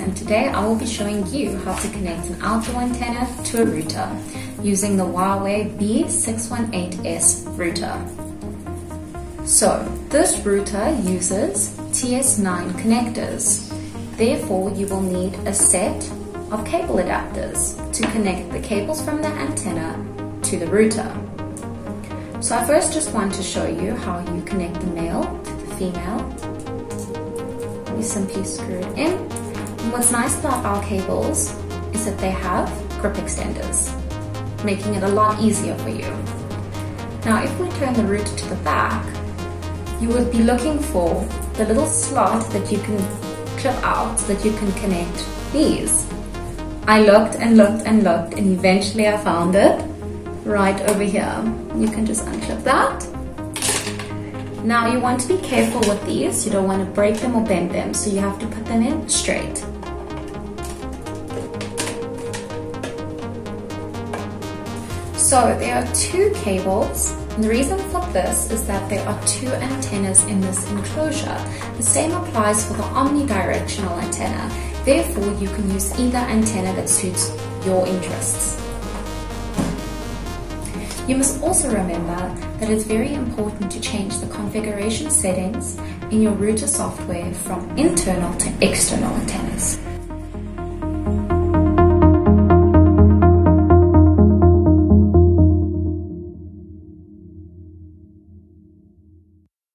and today I will be showing you how to connect an outdoor antenna to a router using the Huawei B618S router. So this router uses TS9 connectors. Therefore, you will need a set of cable adapters to connect the cables from the antenna to the router. So I first just want to show you how you connect the male to the female simply screw it in. And what's nice about our cables is that they have grip extenders, making it a lot easier for you. Now if we turn the router to the back, you would be looking for the little slot that you can clip out so that you can connect these. I looked and looked and looked and eventually I found it right over here. You can just unclip that now you want to be careful with these. You don't want to break them or bend them, so you have to put them in straight. So there are two cables. And the reason for this is that there are two antennas in this enclosure. The same applies for the omnidirectional antenna. Therefore, you can use either antenna that suits your interests. You must also remember that it's very important to change the configuration settings in your router software from internal to external antennas.